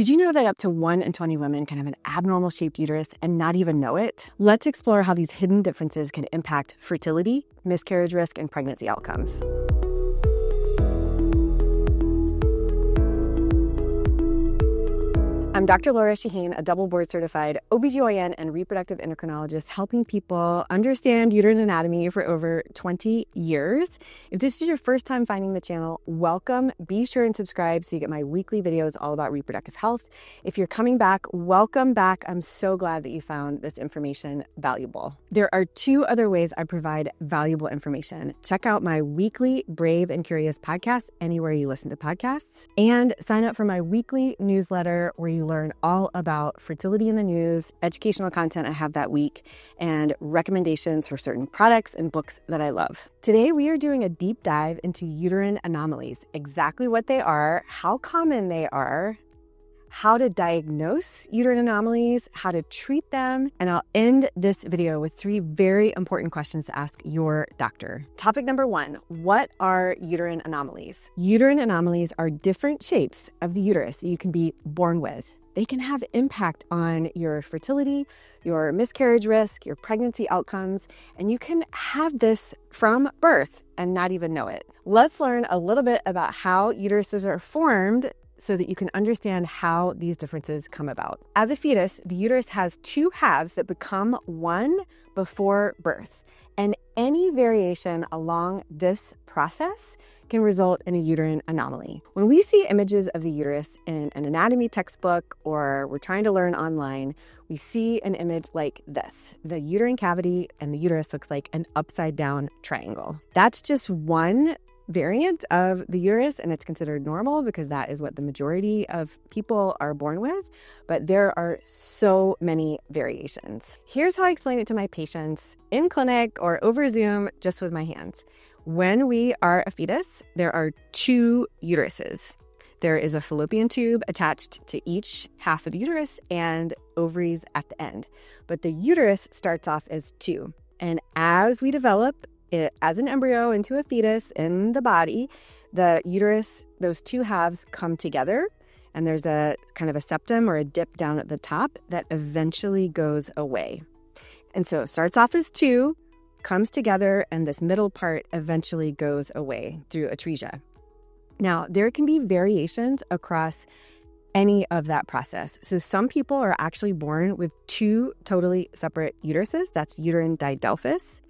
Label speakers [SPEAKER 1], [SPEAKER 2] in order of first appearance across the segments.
[SPEAKER 1] Did you know that up to 1 in 20 women can have an abnormal shaped uterus and not even know it? Let's explore how these hidden differences can impact fertility, miscarriage risk, and pregnancy outcomes. I'm Dr. Lora Shahine, a double board certified OBGYN and reproductive endocrinologist, helping people understand uterine anatomy for over 20 years. If this is your first time finding the channel, welcome. Be sure and subscribe so you get my weekly videos all about reproductive health. If you're coming back, welcome back. I'm so glad that you found this information valuable. There are two other ways I provide valuable information. Check out my weekly Brave and Curious podcast anywhere you listen to podcasts, and sign up for my weekly newsletter where you learn all about fertility in the news, educational content I have that week, and recommendations for certain products and books that I love. Today, we are doing a deep dive into uterine anomalies exactly what they are, how common they are, how to diagnose uterine anomalies, how to treat them, and I'll end this video with three very important questions to ask your doctor. Topic number one What are uterine anomalies? Uterine anomalies are different shapes of the uterus that you can be born with. They can have impact on your fertility, your miscarriage risk, your pregnancy outcomes, and you can have this from birth and not even know it. Let's learn a little bit about how uteruses are formed so that you can understand how these differences come about. As a fetus, the uterus has two halves that become one before birth, and any variation along this process can result in a uterine anomaly. When we see images of the uterus in an anatomy textbook or we're trying to learn online, we see an image like this. The uterine cavity and the uterus looks like an upside down triangle. That's just one variant of the uterus, and it's considered normal because that is what the majority of people are born with. But there are so many variations. Here's how I explain it to my patients in clinic or over Zoom just with my hands. When we are a fetus, there are two uteruses. There is a fallopian tube attached to each half of the uterus and ovaries at the end. But the uterus starts off as two. And as we develop it, as an embryo into a fetus in the body, the uterus, those two halves come together, and there's a kind of a septum or a dip down at the top that eventually goes away. And so it starts off as two, comes together, and this middle part eventually goes away through atresia. Now, there can be variations across any of that process. So, some people are actually born with two totally separate uteruses. That's uterine didelphys.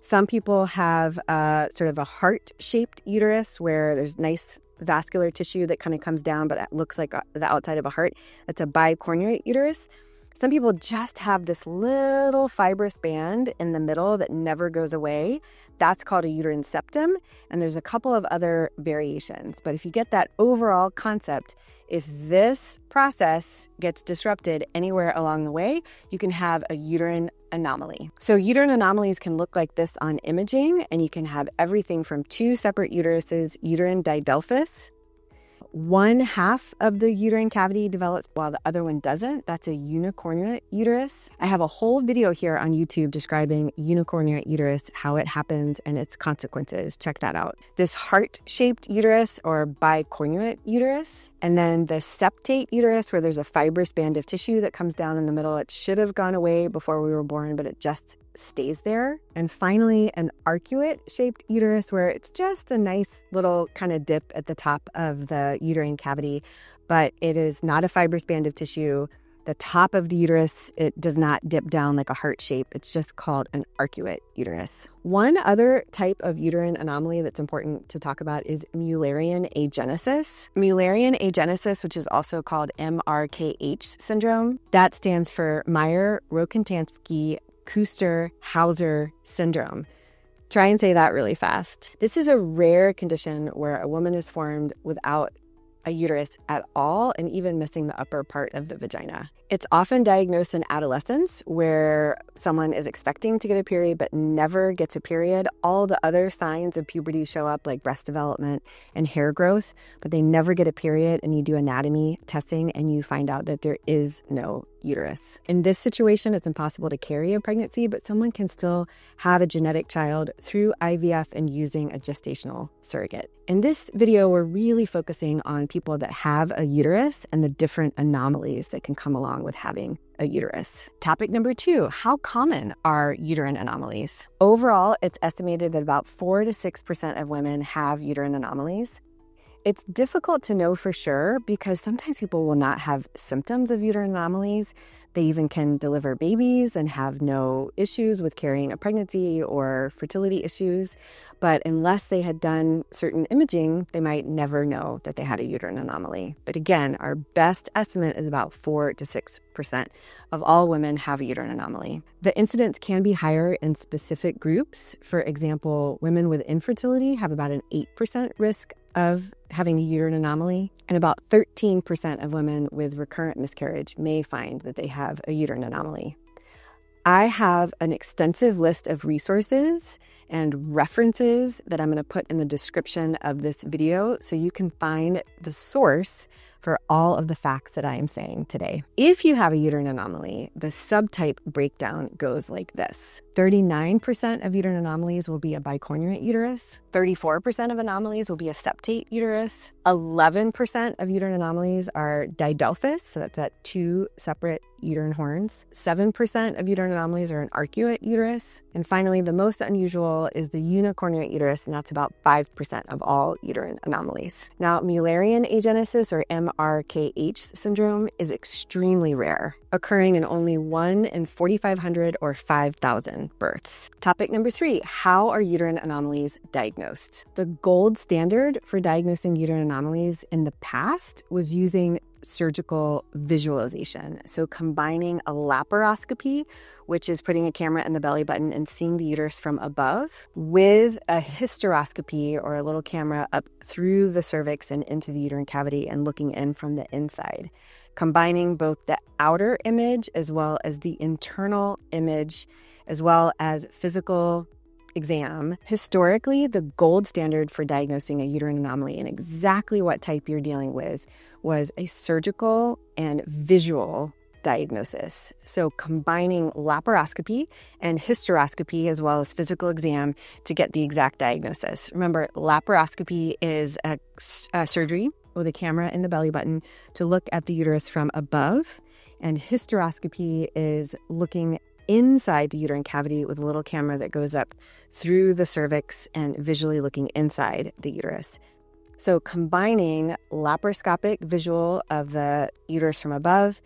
[SPEAKER 1] Some people have a, sort of a heart shaped uterus where there's nice vascular tissue that kind of comes down, but it looks like uh, the outside of a heart. That's a bicornuate uterus. Some people just have this little fibrous band in the middle that never goes away. That's called a uterine septum. And there's a couple of other variations. But if you get that overall concept, if this process gets disrupted anywhere along the way, you can have a uterine anomaly. So, uterine anomalies can look like this on imaging, and you can have everything from two separate uteruses, uterine didelphys, one half of the uterine cavity develops while the other one doesn't. That's a unicornuate uterus. I have a whole video here on YouTube describing unicornuate uterus, how it happens, and its consequences. Check that out. This heart shaped uterus or bicornuate uterus, and then the septate uterus, where there's a fibrous band of tissue that comes down in the middle. It should have gone away before we were born, but it just stays there. And finally, an arcuate shaped uterus, where it's just a nice little kind of dip at the top of the uterine cavity, but it is not a fibrous band of tissue. The top of the uterus, it does not dip down like a heart shape. It's just called an arcuate uterus. One other type of uterine anomaly that's important to talk about is Mullerian agenesis. Mullerian agenesis, which is also called MRKH syndrome, that stands for Mayer Rokitansky Kuster Hauser syndrome. Try and say that really fast. This is a rare condition where a woman is formed without a uterus at all and even missing the upper part of the vagina. It's often diagnosed in adolescence where someone is expecting to get a period but never gets a period. All the other signs of puberty show up like breast development and hair growth, but they never get a period and you do anatomy testing and you find out that there is no uterus. In this situation, it's impossible to carry a pregnancy, but someone can still have a genetic child through IVF and using a gestational surrogate. In this video, we're really focusing on people that have a uterus and the different anomalies that can come along with having a uterus. Topic number two How common are uterine anomalies? Overall, it's estimated that about 4 to 6% of women have uterine anomalies. It's difficult to know for sure because sometimes people will not have symptoms of uterine anomalies. They even can deliver babies and have no issues with carrying a pregnancy or fertility issues. But unless they had done certain imaging, they might never know that they had a uterine anomaly. But again, our best estimate is about 4 to 6% of all women have a uterine anomaly. The incidence can be higher in specific groups. For example, women with infertility have about an 8% risk of having a uterine anomaly, and about 13% of women with recurrent miscarriage may find that they have a uterine anomaly. I have an extensive list of resources and references that I'm going to put in the description of this video so you can find the source for all of the facts that I am saying today. If you have a uterine anomaly, the subtype breakdown goes like this 39% of uterine anomalies will be a bicornuate uterus, 34% of anomalies will be a septate uterus, 11% of uterine anomalies are didelphys, so that's at two separate uterine horns, 7% of uterine anomalies are an arcuate uterus, and finally, the most unusual is the unicornuate uterus, and that's about 5% of all uterine anomalies. Now, Mullerian agenesis or MRKH syndrome is extremely rare, occurring in only 1 in 4,500 or 5,000 births. Topic number three How are uterine anomalies diagnosed? The gold standard for diagnosing uterine anomalies in the past was using surgical visualization. So, combining a laparoscopy, which is putting a camera in the belly button and seeing the uterus from above, with a hysteroscopy or a little camera up through the cervix and into the uterine cavity and looking in from the inside. Combining both the outer image as well as the internal image, as well as physical exam, historically, the gold standard for diagnosing a uterine anomaly and exactly what type you're dealing with was a surgical and visual diagnosis. So, combining laparoscopy and hysteroscopy as well as physical exam to get the exact diagnosis. Remember, laparoscopy is a, a surgery with a camera in the belly button to look at the uterus from above, and hysteroscopy is looking inside the uterine cavity with a little camera that goes up through the cervix and visually looking inside the uterus. So, combining laparoscopic visual of the uterus from above,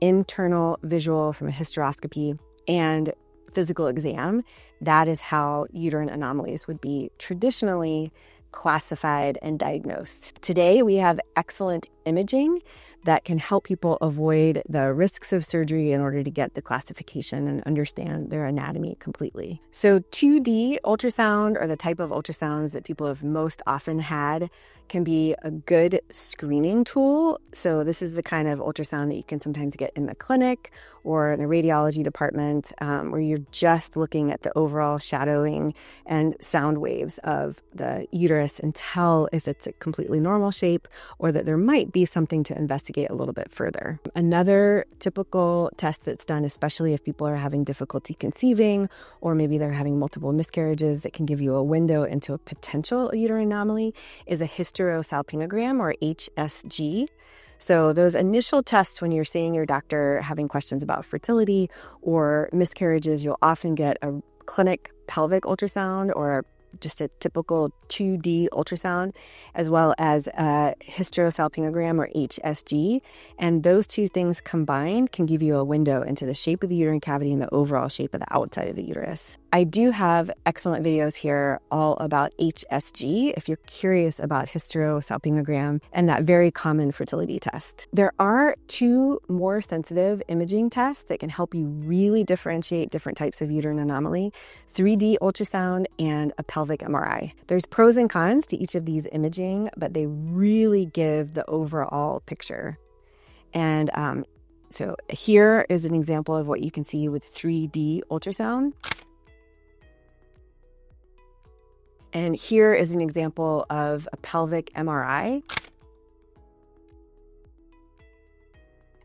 [SPEAKER 1] internal visual from a hysteroscopy, and physical exam, that is how uterine anomalies would be traditionally classified and diagnosed. Today, we have excellent imaging that can help people avoid the risks of surgery in order to get the classification and understand their anatomy completely. So, 2D ultrasound, or the type of ultrasounds that people have most often had, can be a good screening tool. So, this is the kind of ultrasound that you can sometimes get in the clinic or in a radiology department um, where you're just looking at the overall shadowing and sound waves of the uterus and tell if it's a completely normal shape or that there might be something to investigate a little bit further. Another typical test that's done, especially if people are having difficulty conceiving or maybe they're having multiple miscarriages that can give you a window into a potential uterine anomaly, is a hysterosalpingogram or HSG. So, those initial tests when you're seeing your doctor having questions about fertility or miscarriages, you'll often get a clinic pelvic ultrasound or just a typical 2D ultrasound, as well as a hysterosalpingogram or HSG. And those two things combined can give you a window into the shape of the uterine cavity and the overall shape of the outside of the uterus. I do have excellent videos here all about HSG if you're curious about hysterosalpingogram and that very common fertility test. There are two more sensitive imaging tests that can help you really differentiate different types of uterine anomaly 3D ultrasound and a pelvic MRI. There's pros and cons to each of these imaging, but they really give the overall picture. And um, so here is an example of what you can see with 3D ultrasound. And here is an example of a pelvic MRI.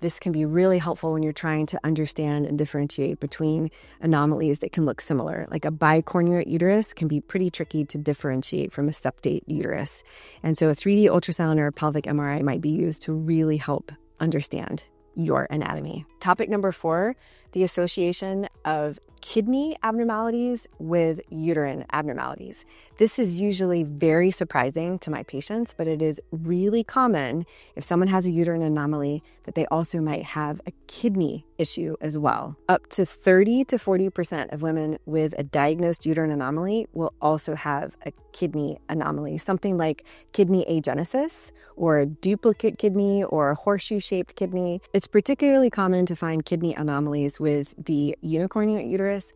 [SPEAKER 1] This can be really helpful when you're trying to understand and differentiate between anomalies that can look similar. Like a bicornuate uterus can be pretty tricky to differentiate from a septate uterus. And so a 3D ultrasound or a pelvic MRI might be used to really help understand your anatomy. Topic number four the association of kidney abnormalities with uterine abnormalities. This is usually very surprising to my patients, but it is really common if someone has a uterine anomaly they also might have a kidney issue as well. Up to 30 to 40% of women with a diagnosed uterine anomaly will also have a kidney anomaly, something like kidney agenesis or a duplicate kidney or a horseshoe shaped kidney. It's particularly common to find kidney anomalies with the unicornuate uterus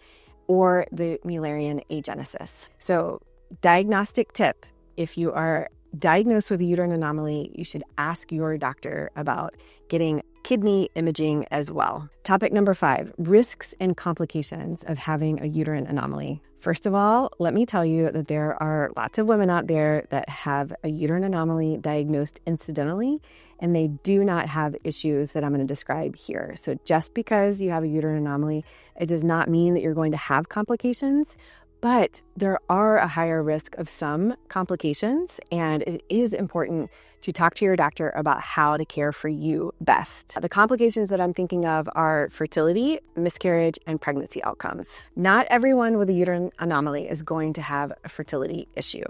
[SPEAKER 1] or the Mullerian agenesis. So, diagnostic tip if you are diagnosed with a uterine anomaly, you should ask your doctor about getting kidney imaging as well. Topic number five risks and complications of having a uterine anomaly. First of all, let me tell you that there are lots of women out there that have a uterine anomaly diagnosed incidentally, and they do not have issues that I'm going to describe here. So, just because you have a uterine anomaly, it does not mean that you're going to have complications, but there are a higher risk of some complications, and it is important to talk to your doctor about how to care for you best. The complications that I'm thinking of are fertility, miscarriage, and pregnancy outcomes. Not everyone with a uterine anomaly is going to have a fertility issue.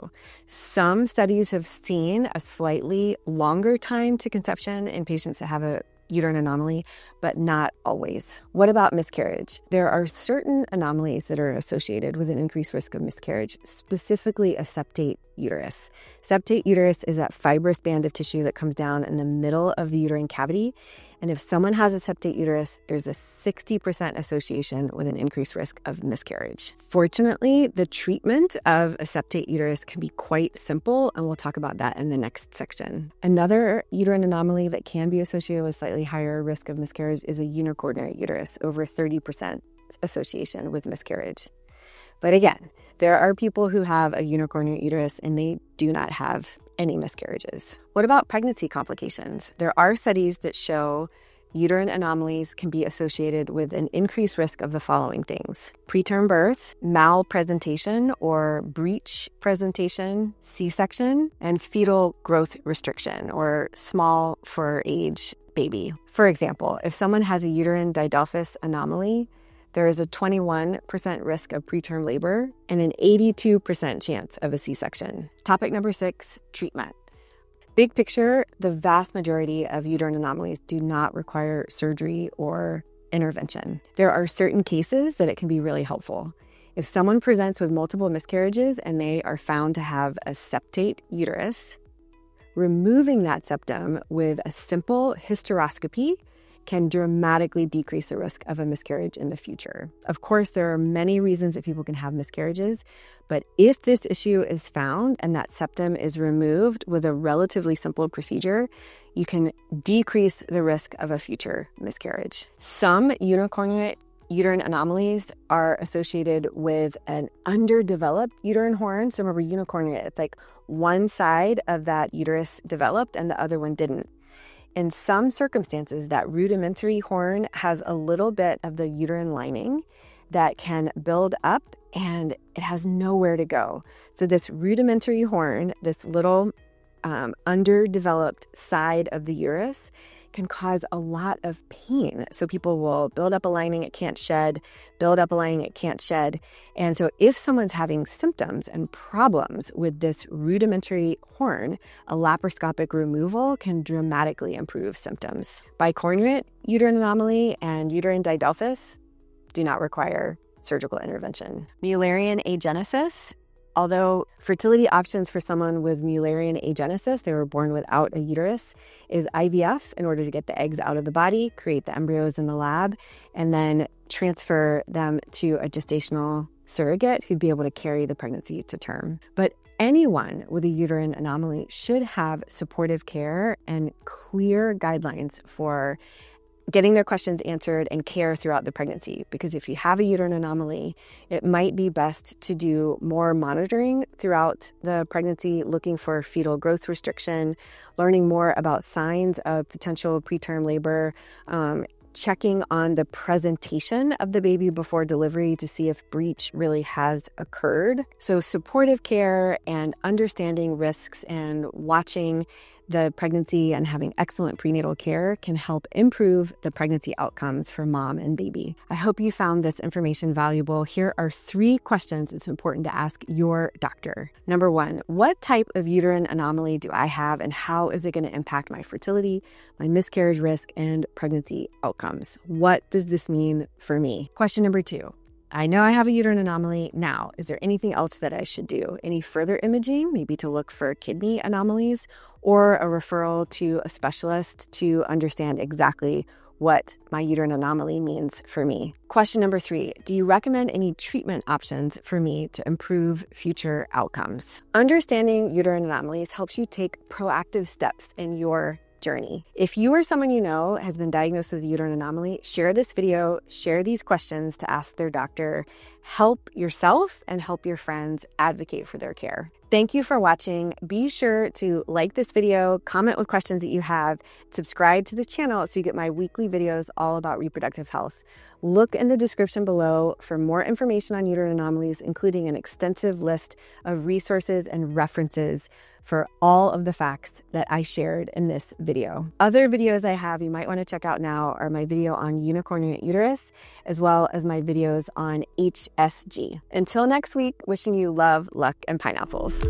[SPEAKER 1] Some studies have seen a slightly longer time to conception in patients that have a uterine anomaly, but not always. What about miscarriage? There are certain anomalies that are associated with an increased risk of miscarriage, specifically a septate uterus. Septate uterus is that fibrous band of tissue that comes down in the middle of the uterine cavity. And if someone has a septate uterus, there's a 60% association with an increased risk of miscarriage. Fortunately, the treatment of a septate uterus can be quite simple, and we'll talk about that in the next section. Another uterine anomaly that can be associated with slightly higher risk of miscarriage is a unicornuate uterus, over 30% association with miscarriage. But again, there are people who have a unicornuate uterus and they do not have any miscarriages. What about pregnancy complications? There are studies that show uterine anomalies can be associated with an increased risk of the following things preterm birth, malpresentation or breech presentation, C section, and fetal growth restriction or small for age baby. For example, if someone has a uterine didelphys anomaly, there is a 21% risk of preterm labor and an 82% chance of a C section. Topic number six treatment. Big picture, the vast majority of uterine anomalies do not require surgery or intervention. There are certain cases that it can be really helpful. If someone presents with multiple miscarriages and they are found to have a septate uterus, removing that septum with a simple hysteroscopy can dramatically decrease the risk of a miscarriage in the future. Of course, there are many reasons that people can have miscarriages, but if this issue is found and that septum is removed with a relatively simple procedure, you can decrease the risk of a future miscarriage. Some unicornuate uterine anomalies are associated with an underdeveloped uterine horn. So remember, unicornuate, it's like one side of that uterus developed and the other one didn't. In some circumstances, that rudimentary horn has a little bit of the uterine lining that can build up and it has nowhere to go. So, this rudimentary horn, this little um, underdeveloped side of the uterus, can cause a lot of pain. So people will build up a lining it can't shed, build up a lining it can't shed. And so if someone's having symptoms and problems with this rudimentary horn, a laparoscopic removal can dramatically improve symptoms. Bicornuate uterine anomaly and uterine didelphys do not require surgical intervention. Mullerian agenesis Although fertility options for someone with Mullerian agenesis, they were born without a uterus, is IVF in order to get the eggs out of the body, create the embryos in the lab, and then transfer them to a gestational surrogate who'd be able to carry the pregnancy to term. But anyone with a uterine anomaly should have supportive care and clear guidelines for getting their questions answered and care throughout the pregnancy. Because if you have a uterine anomaly, it might be best to do more monitoring throughout the pregnancy, looking for fetal growth restriction, learning more about signs of potential preterm labor. Um, checking on the presentation of the baby before delivery to see if breech really has occurred. So, supportive care and understanding risks and watching the pregnancy and having excellent prenatal care can help improve the pregnancy outcomes for mom and baby. I hope you found this information valuable. Here are three questions it's important to ask your doctor. Number one, what type of uterine anomaly do I have and how is it going to impact my fertility, my miscarriage risk, and pregnancy outcomes? What does this mean for me? Question number two, I know I have a uterine anomaly now. Is there anything else that I should do? Any further imaging, maybe to look for kidney anomalies or a referral to a specialist to understand exactly what my uterine anomaly means for me. Question number three Do you recommend any treatment options for me to improve future outcomes? Understanding uterine anomalies helps you take proactive steps in your journey. If you or someone you know has been diagnosed with a uterine anomaly, share this video, share these questions to ask their doctor, help yourself and help your friends advocate for their care. Thank you for watching. Be sure to like this video, comment with questions that you have, subscribe to the channel so you get my weekly videos all about reproductive health. Look in the description below for more information on uterine anomalies, including an extensive list of resources and references for all of the facts that I shared in this video. Other videos I have you might want to check out now are my video on unicornuate uterus, as well as my videos on HSG. Until next week, wishing you love, luck, and pineapples.